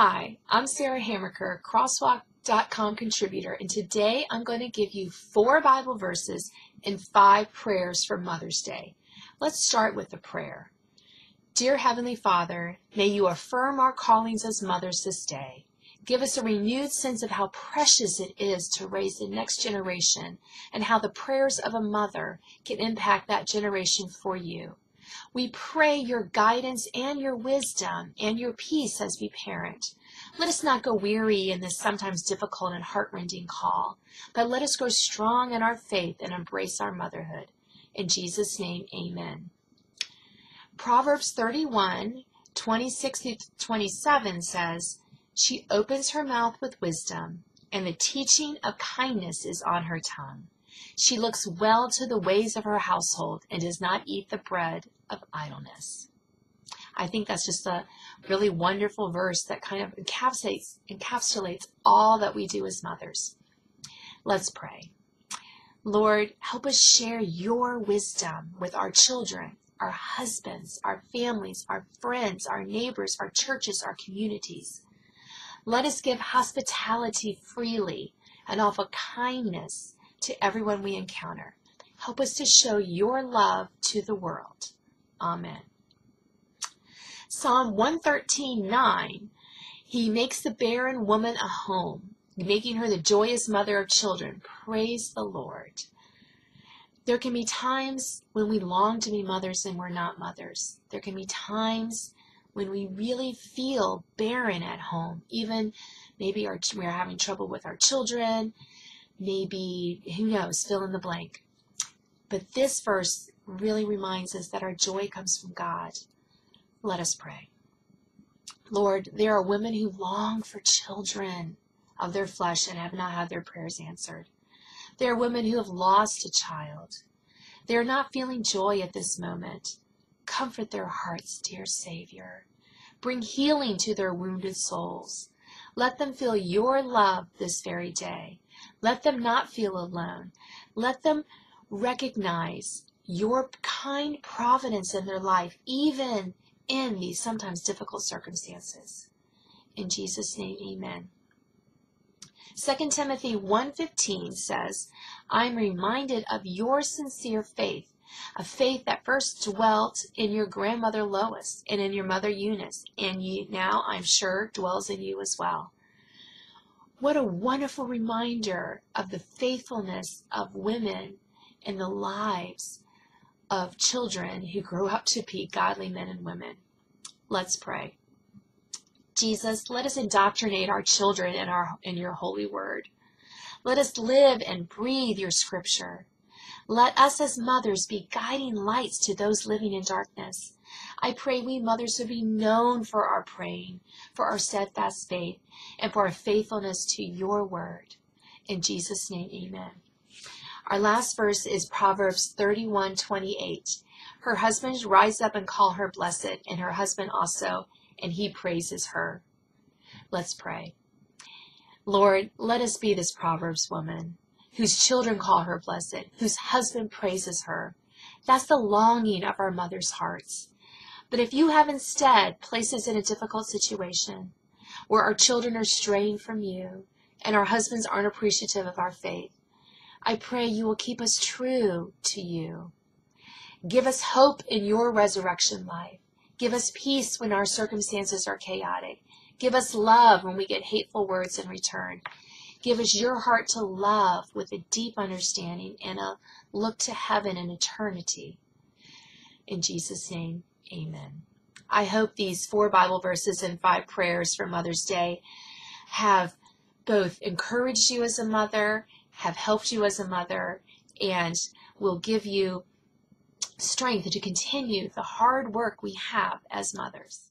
Hi, I'm Sarah Hamaker, Crosswalk.com contributor, and today I'm going to give you four Bible verses and five prayers for Mother's Day. Let's start with the prayer. Dear Heavenly Father, may you affirm our callings as mothers this day. Give us a renewed sense of how precious it is to raise the next generation and how the prayers of a mother can impact that generation for you. We pray your guidance and your wisdom and your peace as we parent. Let us not go weary in this sometimes difficult and heartrending call, but let us grow strong in our faith and embrace our motherhood. In Jesus' name, amen. Proverbs 31, 26 through 27 says, She opens her mouth with wisdom, and the teaching of kindness is on her tongue. She looks well to the ways of her household and does not eat the bread of idleness. I think that's just a really wonderful verse that kind of encapsulates, encapsulates all that we do as mothers. Let's pray. Lord, help us share your wisdom with our children, our husbands, our families, our friends, our neighbors, our churches, our communities. Let us give hospitality freely and offer kindness to everyone we encounter. Help us to show your love to the world. Amen. Psalm 113:9 He makes the barren woman a home, making her the joyous mother of children. Praise the Lord. There can be times when we long to be mothers and we're not mothers. There can be times when we really feel barren at home, even maybe our, we're having trouble with our children, maybe, who knows, fill in the blank. But this verse really reminds us that our joy comes from God. Let us pray. Lord, there are women who long for children of their flesh and have not had their prayers answered. There are women who have lost a child. They are not feeling joy at this moment. Comfort their hearts, dear Savior. Bring healing to their wounded souls. Let them feel your love this very day. Let them not feel alone. Let them recognize your kind providence in their life, even in these sometimes difficult circumstances. In Jesus' name, amen. 2 Timothy 1.15 says, I'm reminded of your sincere faith, a faith that first dwelt in your grandmother Lois and in your mother Eunice, and now I'm sure dwells in you as well. What a wonderful reminder of the faithfulness of women in the lives of children who grow up to be godly men and women. Let's pray. Jesus, let us indoctrinate our children in, our, in your holy word. Let us live and breathe your scripture. Let us as mothers be guiding lights to those living in darkness. I pray we mothers would be known for our praying, for our steadfast faith, and for our faithfulness to your word. In Jesus' name, amen. Our last verse is Proverbs 31:28. Her husband rise up and call her blessed, and her husband also, and he praises her. Let's pray. Lord, let us be this Proverbs woman whose children call her blessed, whose husband praises her. That's the longing of our mother's hearts. But if you have instead placed us in a difficult situation where our children are straying from you and our husbands aren't appreciative of our faith, I pray you will keep us true to you. Give us hope in your resurrection life. Give us peace when our circumstances are chaotic. Give us love when we get hateful words in return. Give us your heart to love with a deep understanding and a look to heaven and eternity. In Jesus' name, amen. I hope these four Bible verses and five prayers for Mother's Day have both encouraged you as a mother, have helped you as a mother, and will give you strength to continue the hard work we have as mothers.